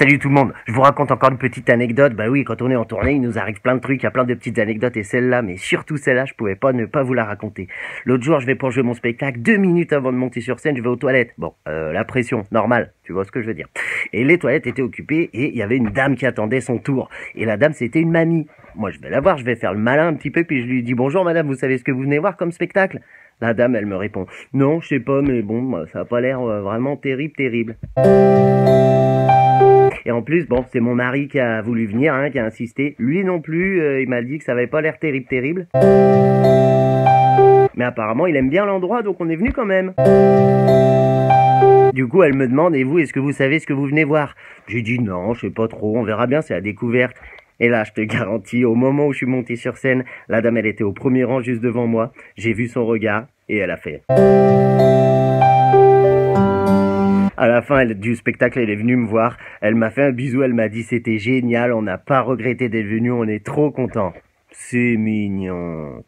Salut tout le monde, je vous raconte encore une petite anecdote. Bah oui, quand on est en tournée, il nous arrive plein de trucs, il y a plein de petites anecdotes et celle-là, mais surtout celle-là, je pouvais pas ne pas vous la raconter. L'autre jour, je vais pour jouer mon spectacle, deux minutes avant de monter sur scène, je vais aux toilettes. Bon, euh, la pression, normal, tu vois ce que je veux dire. Et les toilettes étaient occupées et il y avait une dame qui attendait son tour. Et la dame, c'était une mamie. Moi, je vais la voir, je vais faire le malin un petit peu, puis je lui dis bonjour madame, vous savez ce que vous venez voir comme spectacle? La dame, elle me répond non, je sais pas, mais bon, ça a pas l'air euh, vraiment terrible, terrible. Et en plus, bon, c'est mon mari qui a voulu venir, hein, qui a insisté. Lui non plus, euh, il m'a dit que ça avait pas l'air terrible, terrible. Mais apparemment, il aime bien l'endroit, donc on est venu quand même. Du coup, elle me demande, et vous, est-ce que vous savez ce que vous venez voir? J'ai dit non, je sais pas trop, on verra bien, c'est la découverte. Et là, je te garantis, au moment où je suis monté sur scène, la dame, elle était au premier rang juste devant moi. J'ai vu son regard, et elle a fait. La fin du spectacle, elle est venue me voir. Elle m'a fait un bisou, elle m'a dit c'était génial, on n'a pas regretté d'être venu, on est trop content. C'est mignon.